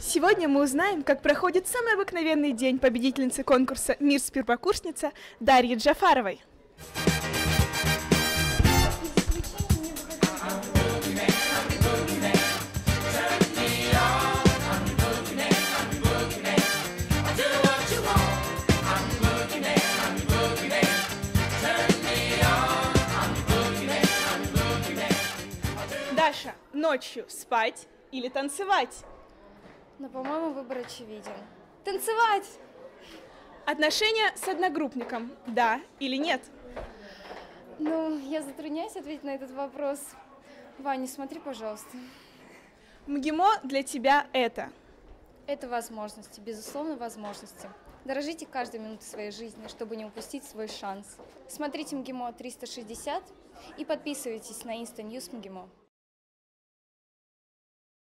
Сегодня мы узнаем, как проходит самый обыкновенный день победительницы конкурса «Мир с первокурсница» Дарьи Джафаровой. Даша, ночью спать или танцевать? Но, по-моему, выбор очевиден. Танцевать! Отношения с одногруппником, да или нет? Ну, я затрудняюсь ответить на этот вопрос. Ваня, смотри, пожалуйста. МГИМО для тебя это? Это возможности, безусловно, возможности. Дорожите каждой минутой своей жизни, чтобы не упустить свой шанс. Смотрите МГИМО 360 и подписывайтесь на Insta News МГИМО.